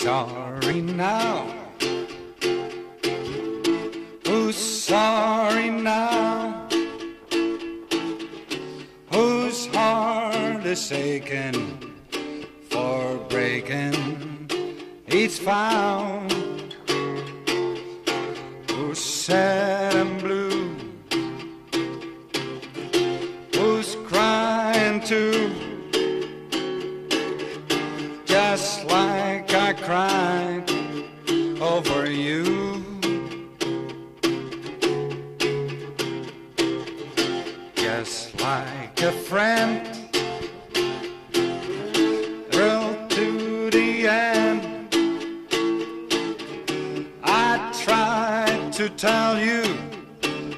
sorry now? Who's sorry now? Whose heart is aching for breaking It's found? Who's sad and blue? Who's crying too? Just like I over you. Just like a friend. Thrill to the end. I tried to tell you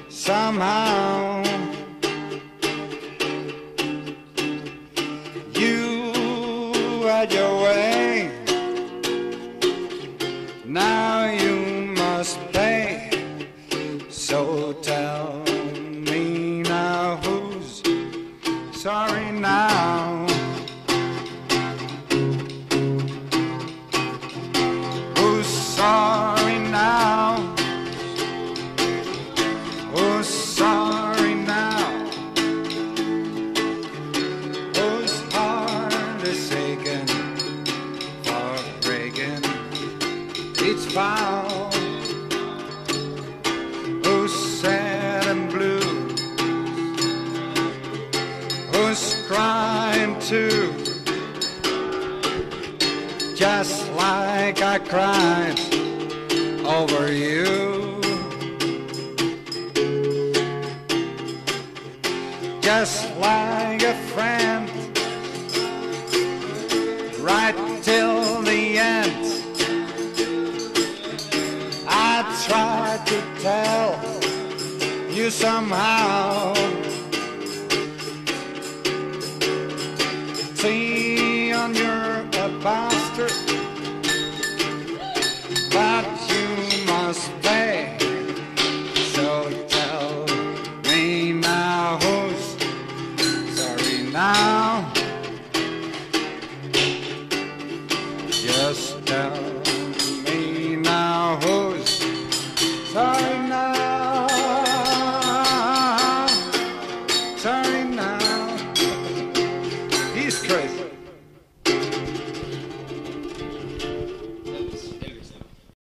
somehow. You had your way. Now you must pay. So tell me now who's sorry now? Vow? Who's sad and blue? Who's crying too? Just like I cried over you. Just like a friend, you somehow. see on your a but you must pay. So tell me now who's sorry now. Just tell.